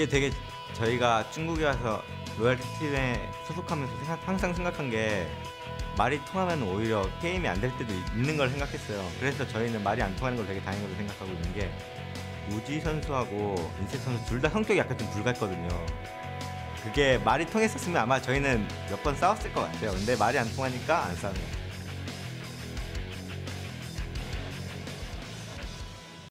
그게 되게 저희가 중국에 와서 로얄티 팀에 소속하면서 생각- 항상 생각한 게 말이 통하면 오히려 게임이 안 될 때도 있는 걸 생각했어요. 그래서 저희는 말이 안 통하는 걸 되게 다행으로 생각하고 있는 게 우지 선수하고 인세 선수 둘 다 성격이 약간 좀 불같거든요. 그게 말이 통했었으면 아마 저희는 몇 번 싸웠을 것 같아요. 근데 말이 안 통하니까 안 싸우네요.